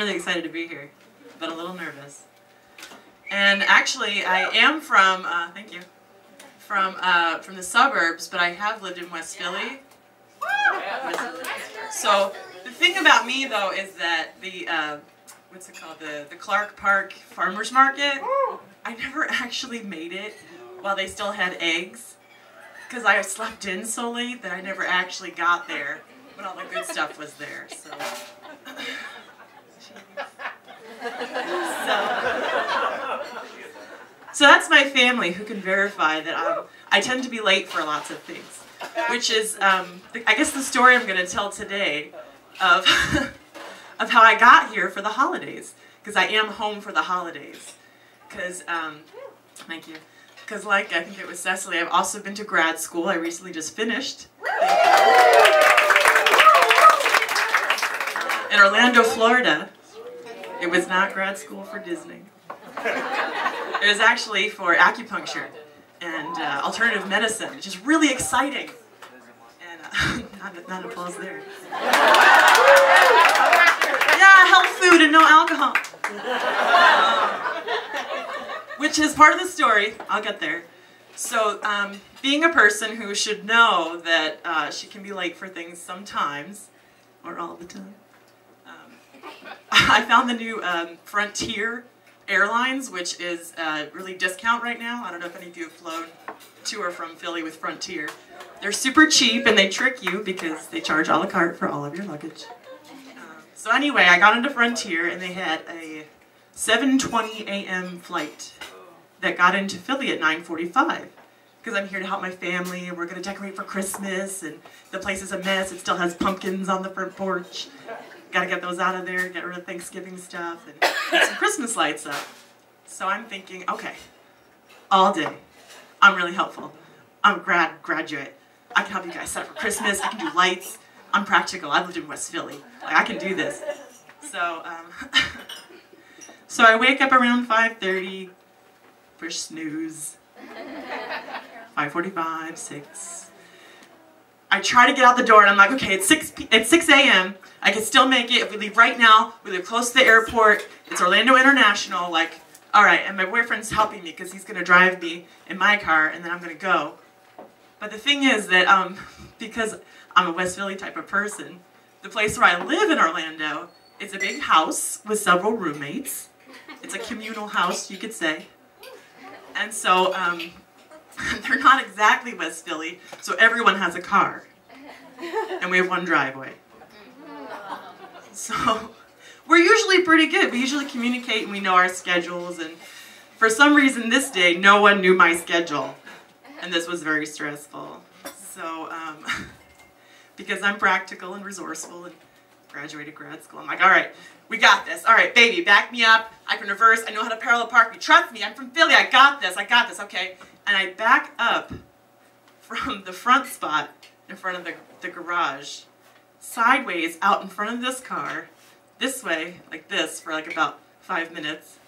really excited to be here, but a little nervous. And actually, I am from, uh, thank you, from, uh, from the suburbs, but I have lived in West Philly. So, the thing about me, though, is that the, uh, what's it called, the, the Clark Park Farmer's Market, I never actually made it while they still had eggs, because I slept in so late that I never actually got there when all the good stuff was there, so... so, so that's my family who can verify that I'm, I tend to be late for lots of things, which is, um, I guess, the story I'm going to tell today of, of how I got here for the holidays, because I am home for the holidays. Because, um, thank you. Because, like I think it was Cecily, I've also been to grad school. I recently just finished. In Orlando, Florida. It was not grad school for Disney. It was actually for acupuncture and uh, alternative medicine, which is really exciting. And uh, not, not applause there. Yeah, health food and no alcohol. Which is part of the story. I'll get there. So, um, being a person who should know that uh, she can be late for things sometimes, or all the time, I found the new um, Frontier Airlines, which is uh, really discount right now. I don't know if any of you have flown to or from Philly with Frontier. They're super cheap and they trick you because they charge a la carte for all of your luggage. So anyway, I got into Frontier and they had a 7.20 a.m. flight that got into Philly at 9.45 because I'm here to help my family and we're going to decorate for Christmas and the place is a mess. It still has pumpkins on the front porch. Got to get those out of there, get rid of Thanksgiving stuff, and get some Christmas lights up. So I'm thinking, okay, all day. I'm really helpful. I'm a grad graduate. I can help you guys set up for Christmas. I can do lights. I'm practical. I've lived in West Philly. Like, I can do this. So, um, so I wake up around 5.30, for snooze. 5.45, 6. I try to get out the door and I'm like, okay, it's 6, it's 6 a.m. I can still make it. If we leave right now, we live close to the airport. It's Orlando International. Like, all right, and my boyfriend's helping me because he's going to drive me in my car, and then I'm going to go. But the thing is that um, because I'm a West Philly type of person, the place where I live in Orlando is a big house with several roommates. It's a communal house, you could say. And so um, they're not exactly West Philly, so everyone has a car. And we have one driveway. So we're usually pretty good. We usually communicate and we know our schedules. And for some reason this day, no one knew my schedule. And this was very stressful. So, um, because I'm practical and resourceful and graduated grad school, I'm like, all right, we got this. All right, baby, back me up. I can reverse. I know how to parallel park You Trust me, I'm from Philly. I got this. I got this. Okay. And I back up from the front spot in front of the, the garage sideways out in front of this car, this way, like this, for like about five minutes,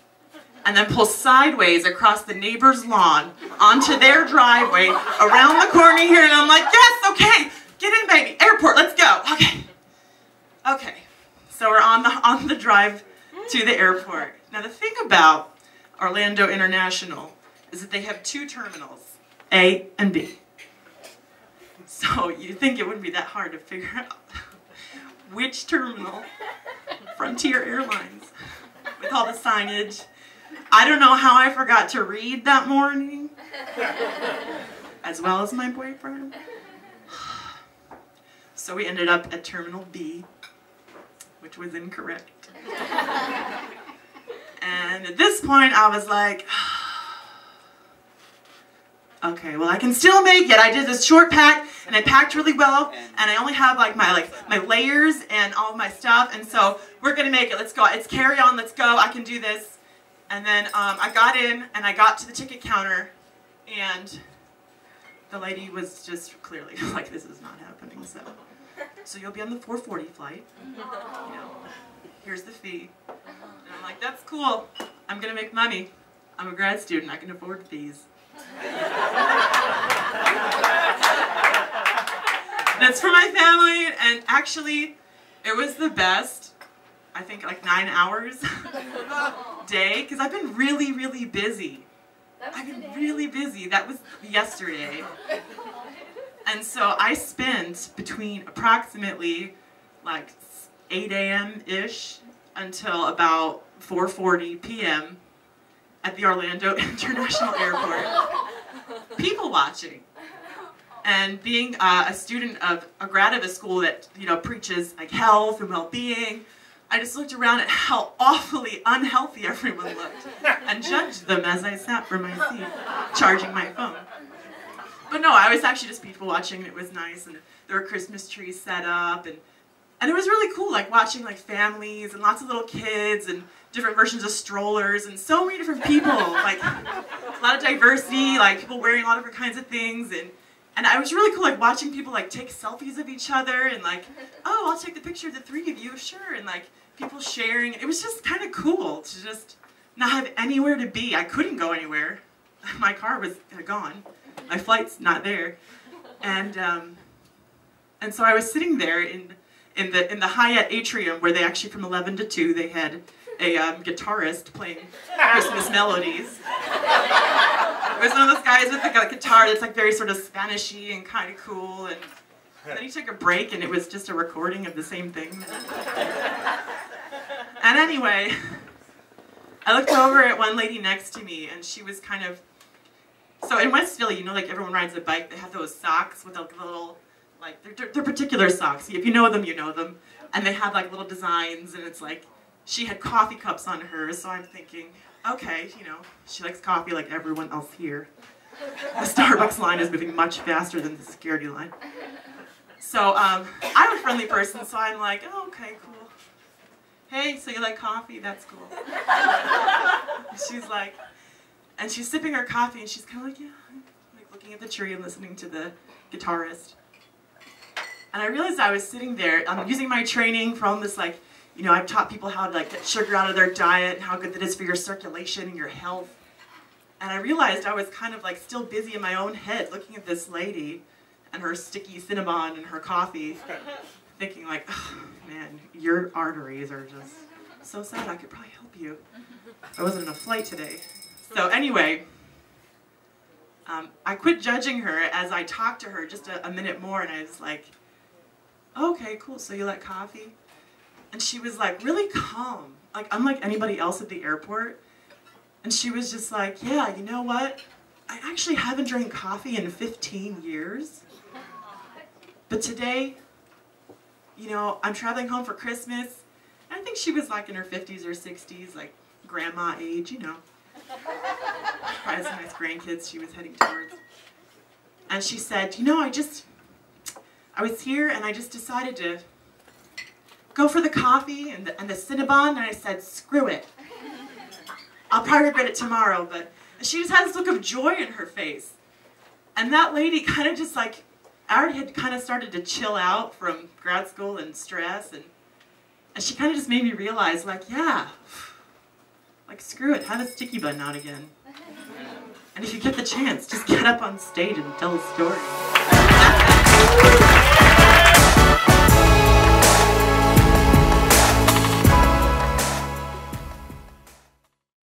and then pull sideways across the neighbor's lawn onto their driveway, around the corner here, and I'm like, yes, okay, get in, baby, airport, let's go, okay. Okay, so we're on the, on the drive to the airport. Now the thing about Orlando International is that they have two terminals, A and B. So you think it wouldn't be that hard to figure out which terminal, Frontier Airlines, with all the signage. I don't know how I forgot to read that morning, as well as my boyfriend. So we ended up at Terminal B, which was incorrect. And at this point, I was like, okay, well, I can still make it. I did this short pack, and I packed really well, and I only have like my like my layers and all my stuff, and so we're gonna make it. Let's go. It's carry on. Let's go. I can do this. And then um, I got in, and I got to the ticket counter, and the lady was just clearly like, this is not happening. So, so you'll be on the 440 flight. You know, here's the fee. And I'm like, that's cool. I'm gonna make money. I'm a grad student. I can afford fees. That's for my family, and actually, it was the best I think like nine hours day because I've been really, really busy. I've been really busy. That was yesterday. And so I spent between approximately like 8 a.m. ish until about 4:40 p.m. at the Orlando International Airport, people watching, and being uh, a student of a grad of a school that you know preaches like health and well-being. I just looked around at how awfully unhealthy everyone looked and judged them as I sat for my seat, charging my phone. But no, I was actually just people watching. It was nice, and there were Christmas trees set up, and and it was really cool, like watching like families and lots of little kids and different versions of strollers and so many different people, like a lot of diversity, like people wearing a lot of different kinds of things and and I was really cool, like watching people like take selfies of each other and like, oh, I'll take the picture of the three of you, sure, and like people sharing. It was just kind of cool to just not have anywhere to be. I couldn't go anywhere. My car was uh, gone. My flight's not there, and um, and so I was sitting there in in the in the Hyatt atrium where they actually from 11 to 2 they had a um, guitarist playing Christmas melodies. It was one of those guys with like a guitar that's like very sort of Spanishy and kind of cool, and, and then he took a break and it was just a recording of the same thing. and anyway, I looked over at one lady next to me, and she was kind of. So in West Philly, you know, like everyone rides a bike, they have those socks with like the little like they're, they're particular socks. If you know them, you know them. And they have like little designs, and it's like she had coffee cups on hers. So I'm thinking, okay, you know, she likes coffee like everyone else here. The Starbucks line is moving much faster than the security line. So um, I'm a friendly person, so I'm like, oh, okay, cool. Hey, so you like coffee? That's cool. she's like, and she's sipping her coffee, and she's kind of like, yeah, like looking at the tree and listening to the guitarist. And I realized I was sitting there, I'm um, using my training from this like, you know, I've taught people how to like get sugar out of their diet and how good that is for your circulation and your health. And I realized I was kind of like still busy in my own head looking at this lady and her sticky cinnamon and her coffee, thinking like, oh, man, your arteries are just so sad. I could probably help you. I wasn't in a flight today. So anyway, um, I quit judging her as I talked to her just a, a minute more, and I was like, okay, cool, so you like coffee? And she was like really calm, like unlike anybody else at the airport. And she was just like, yeah, you know what? I actually haven't drank coffee in 15 years. But today, you know, I'm traveling home for Christmas. I think she was like in her 50s or 60s, like grandma age, you know. Some nice grandkids she was heading towards. And she said, you know, I just, I was here and I just decided to go for the coffee and the, and the Cinnabon, and I said, screw it. I'll probably regret it tomorrow, but she just had this look of joy in her face. And that lady kind of just like, I already had kind of started to chill out from grad school and stress, and, and she kind of just made me realize, like, yeah, screw it, have a sticky bun out again. And if you get the chance, just get up on stage and tell a story.